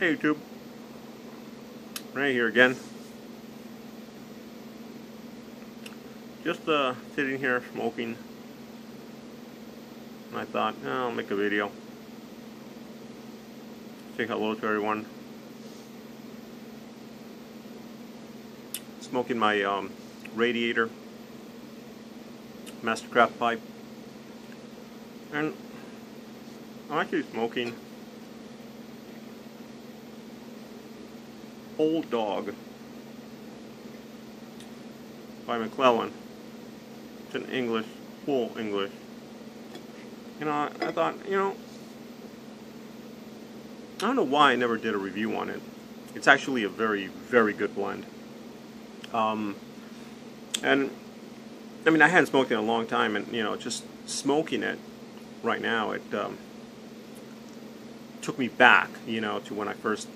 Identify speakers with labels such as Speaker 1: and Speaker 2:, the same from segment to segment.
Speaker 1: Hey YouTube. Right here again. Just uh, sitting here smoking. And I thought, oh, I'll make a video. Say hello to everyone. Smoking my um, radiator Mastercraft pipe. And I'm actually smoking Old Dog by McClelland. It's in English, full English. You know, I, I thought, you know, I don't know why I never did a review on it. It's actually a very, very good blend. Um, and, I mean, I hadn't smoked it in a long time, and, you know, just smoking it right now, it um, took me back, you know, to when I first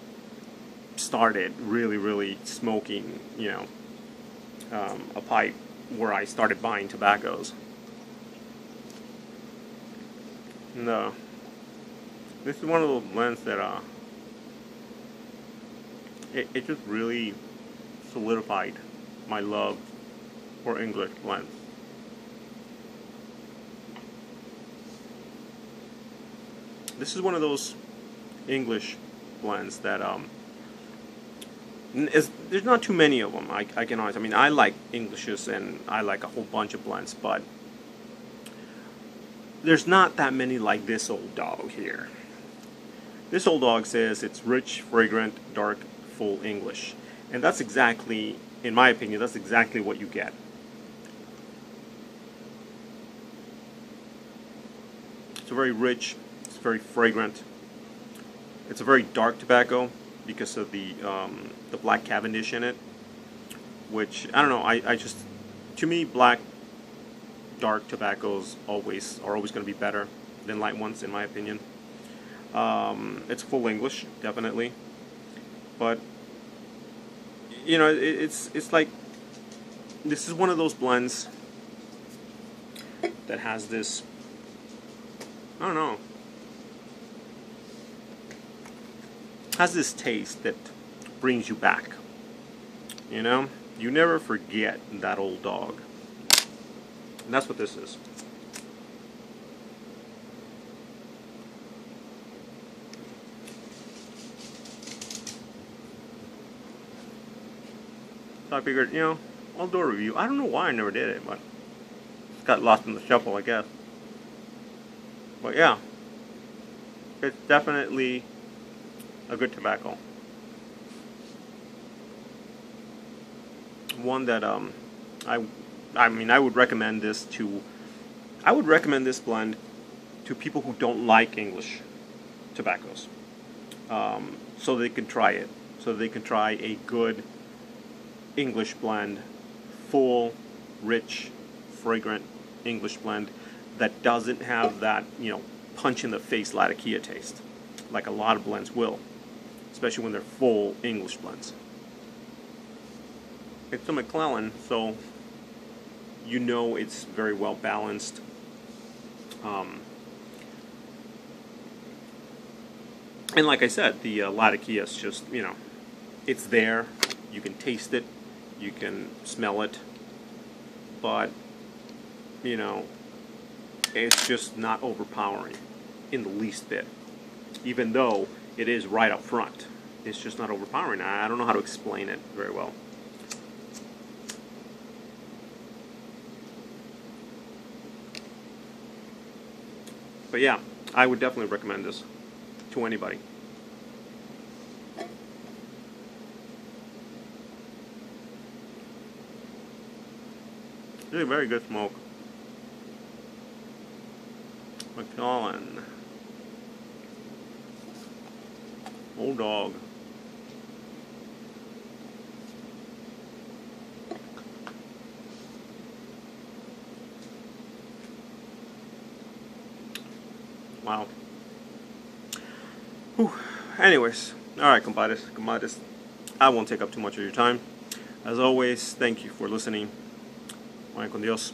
Speaker 1: started really, really smoking, you know, um, a pipe where I started buying tobaccos. No, this is one of those blends that uh, it, it just really solidified my love for English blends. This is one of those English blends that um, there's not too many of them. I, I can honestly. I mean, I like Englishes and I like a whole bunch of blends, but there's not that many like this old dog here. This old dog says it's rich, fragrant, dark, full English, and that's exactly, in my opinion, that's exactly what you get. It's very rich, it's very fragrant. It's a very dark tobacco because of the um, the black Cavendish in it, which I don't know. I, I just to me black dark tobaccos always are always going to be better than light ones in my opinion. Um, it's full English definitely, but you know it, it's it's like this is one of those blends that has this I don't know has this taste that brings you back. You know, you never forget that old dog. And that's what this is. So I figured, you know, I'll do a review. I don't know why I never did it, but it's got lost in the shuffle, I guess. But yeah, it's definitely a good tobacco. One that um, I, I mean, I would recommend this to. I would recommend this blend to people who don't like English tobaccos, um, so they can try it. So they can try a good English blend, full, rich, fragrant English blend that doesn't have that you know punch in the face Latakia taste, like a lot of blends will especially when they're full English blends. It's a McClelland, so you know it's very well balanced. Um, and like I said, the uh, Latakia is just, you know, it's there. You can taste it, you can smell it, but, you know, it's just not overpowering in the least bit. Even though it is right up front. It's just not overpowering. I don't know how to explain it very well. But yeah, I would definitely recommend this to anybody. Really very good smoke. McClelland. Old dog. Wow. Whew. Anyways, alright, compadres, compadres. I won't take up too much of your time. As always, thank you for listening. Vayan con Dios.